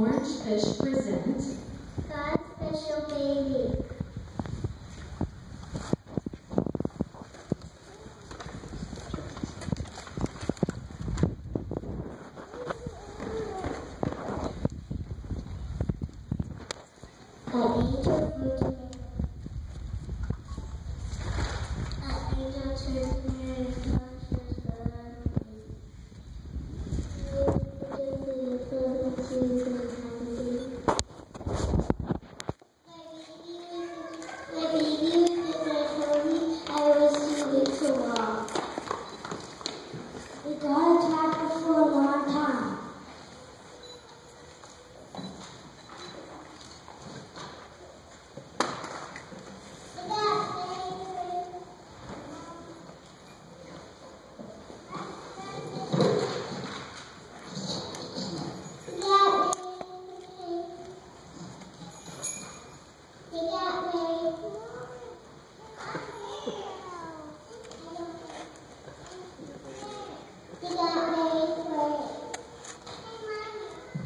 Orange Fish present God's Special Baby. An angel. An angel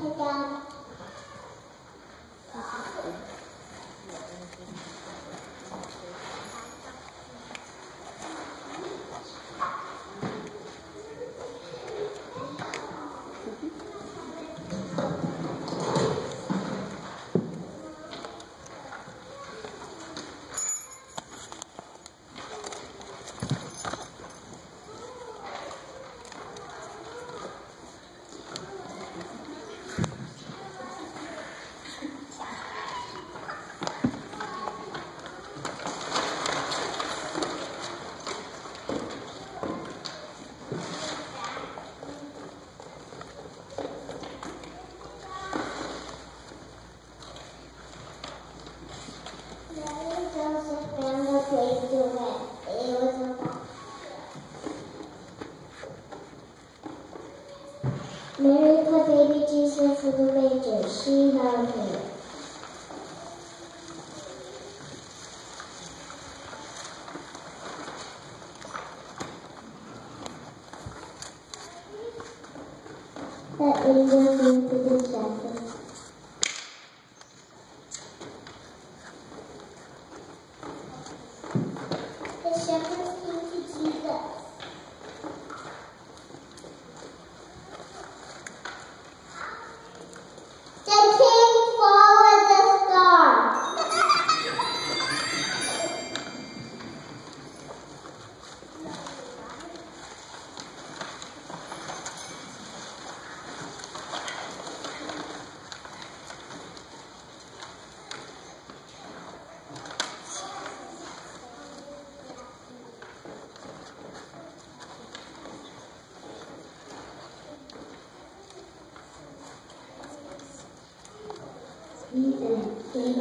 Obrigada. Mary the baby Jesus in the manger. She loved him. The angel came to the shepherd. 一五零。